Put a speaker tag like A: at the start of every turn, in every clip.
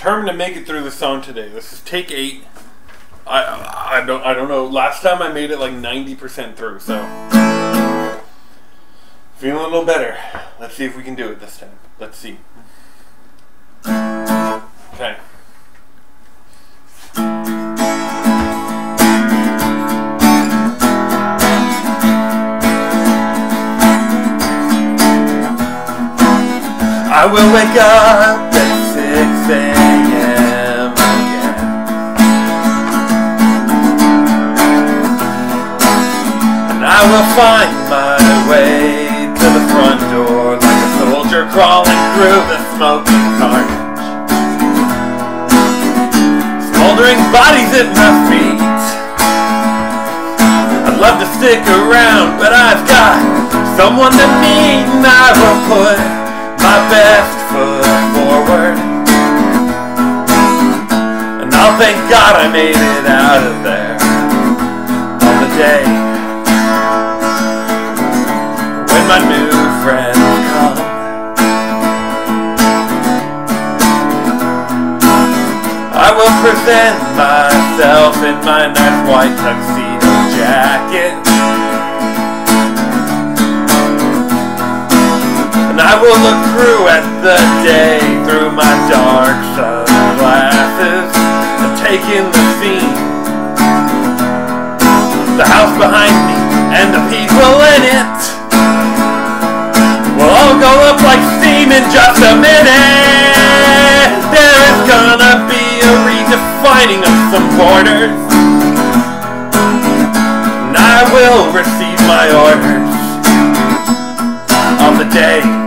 A: determined to make it through the song today. This is take eight. I I don't I don't know. Last time I made it like ninety percent through, so feeling a little better. Let's see if we can do it this time. Let's see. Okay. I will wake up at 6 a.m. again. And I will find my way to the front door like a soldier crawling through the smoking carnage. Smoldering bodies at my feet. I'd love to stick around, but I've got someone to thank God I made it out of there on the day when my new friends come. I will present myself in my nice white tuxedo jacket. And I will look through at the day through my The house behind me and the people in it will all go up like steam in just a minute. There is gonna be a redefining of some borders. And I will receive my orders on the day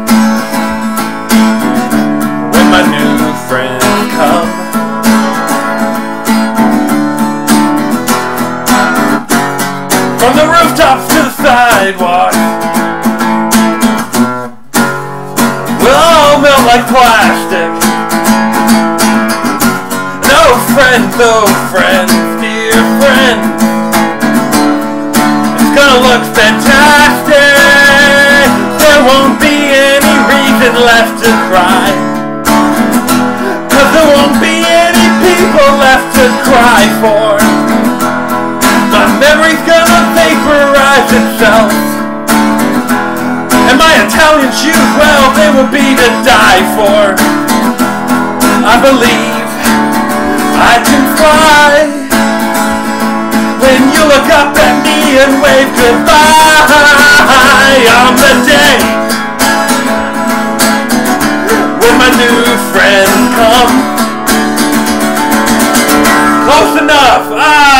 A: From the rooftops to the sidewalk, we'll all melt like plastic. No friends, no friends, dear friends. It's gonna look fantastic. There won't be any reason left to cry. Cause there won't be any people left to cry for. Italian Jews, well, they will be to die for. I believe I can fly. When you look up at me and wave goodbye on the day when my new friend comes. Close enough. Ah.